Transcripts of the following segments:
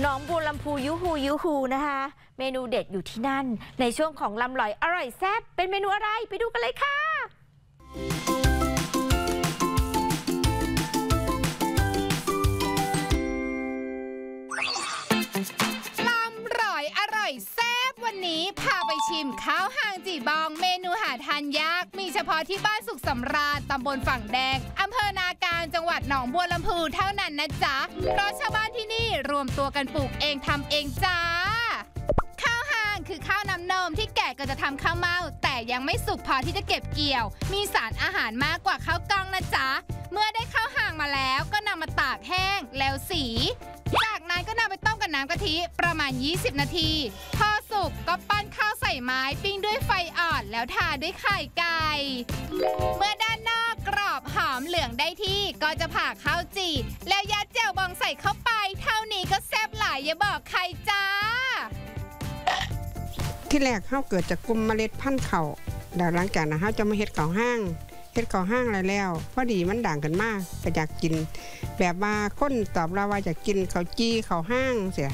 หนองบัวลำพูยูฮูยูฮูนะคะ เมนูเด็ดอยู่ที่นั่น ในช่วงของลำลอยอร่อยแซ่บเป็นเมนูอะไรไปดูกันเลยค่ะ นี้พาไปชิมข้าวห่างจีบองเมนูหาทานยาก มีเฉพาะที่บ้านสุขสำราญตำบลฝั่งแดงอำเภอนาการจังหวัดหนองบัวลำพูเท่านั้นนะจ๊ะ เพราะชาวบ้านที่นี่รวมตัวกันปลูกเองทำเองจ้าข้าวหางคือข้าวน้ำนมที่แก่ก็จะทำข้าวเม่าแต่ยังไม่สุกพอที่จะเก็บเกี่ยว มีสารอาหารมากกว่าข้าวกล้องนะจ๊ะ เมื่อได้ข้าวห่างมาแล้วก็นำมาตากแห้งแล้วสี จากนั้นก็นำไปต้มกับน้ำกะทิประมาณ 20 นาที พอ สุกก็ปั้นข้าวใส่ไม้ปิ้งด้วยไฟอ่อนแล้วทาด้วยไข่ไก่ เมื่อด้านนอกกรอบหอมเหลืองได้ที่ก็จะผ่าข้าวจี่แล้วยัดเจียวบองใส่เข้าไป เท่านี้ก็แซ่บหลายอย่าบอกใครจ้า ที่แรกเฮาเกิดจากกลุ่มเมล็ดพันธุ์เขาวแล้วหลังจากนั้นเฮาจะมาเฮ็ดข้าวห้างเฮ็ดข้าวห้างอะไรแล้วพอดีมันด่างกันมากก็อยากกิน แบบว่าคนตอบเราว่าอยากกินข้าวจี้ข้าวห้างเสีย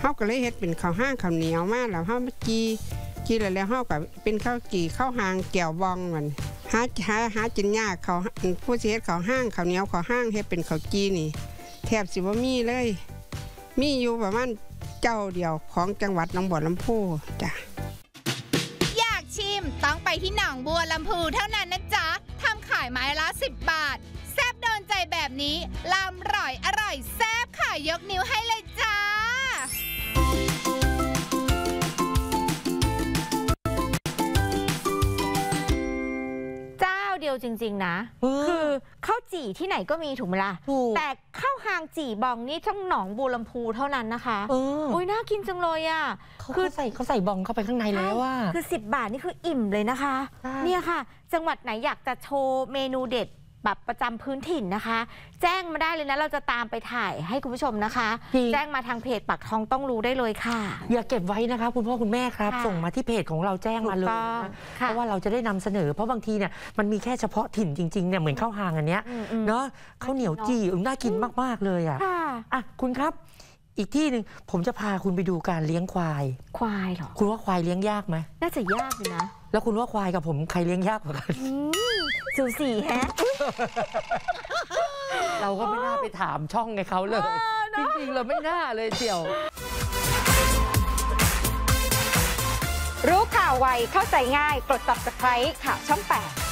เฮาก็เลยเฮ็ดเป็นข้าวห้างข้าวเหนียวมาแล้วเฮามาจี้จี้แล้วแล้วเฮาก็เป็นข้าวจีข้าวหางแก้วบองมันหาหาหากินยากเขาวผู้สิเฮ็ดข้าวห้างข้าวเหนียวข้าวห้างเฮ็ดเป็นข้าวจีนี่ แทบสิบ่มีเลย มีอยู่ประมาณเจ้าเดียวของจังหวัดหนองบัวลำพูจ้ะอยากชิมต้องไปที่หนองบัวลำพูเท่านั้นนะจ๊ะทำขายไม้ละ 10 บาท แซบโดนใจแบบนี้ลำร่อยอร่อยแซบขายยกนิ้วให้เลย ดียวจริง ๆ นะเออคือข้าวจี่ที่ไหนก็มีถูกไหมล่ะถูกแต่ข้าวหางจี่บองนี่ต้องหนองบัวลำพูเท่านั้นนะคะเอออุ้ยน่ากินจังเลยอะเขาคือเขาใส่เขาใส่บองเข้าไปข้างในแล้วว่าใช่คือ 10 บาทนี่คืออิ่มเลยนะคะใช่เนี่ยค่ะ จังหวัดไหนอยากจะโชว์เมนูเด็ด แบบประจำพื้นถิ่นนะคะ แจ้งมาได้เลยนะ เราจะตามไปถ่ายให้คุณผู้ชมนะคะจริงแจ้งมาทางเพจปักทองต้องรู้ได้เลยค่ะ อย่าเก็บไว้นะคะคุณพ่อคุณแม่ครับค่ะส่งมาที่เพจของเราแจ้งมาเลยถูกต้องนะค่ะเพราะว่าเราจะได้นำเสนอ เพราะบางทีเนี่ยมันมีแค่เฉพาะถิ่นจริงๆเนี่ยเหมือนข้าวหางอันเนี้ยอืมอืมเนาะข้าวเหนียวจี่น่ากินมากๆเลยอะค่ะอะคุณครับ อีกที่หนึ่งผมจะพาคุณไปดูการเลี้ยงควาย ควายเหรอ คุณว่าควายเลี้ยงยากไหม น่าจะยากอยู่นะ แล้วคุณว่าควายกับผมใครเลี้ยงยากกว่ากันอืมสูสีแฮะ เราก็ไม่น่าไปถามช่องในเขาเลย จริงๆ เราไม่น่าเลยเชียว รู้ข่าวไวเข้าใจง่าย กด subscribe ข่าวช่อง 8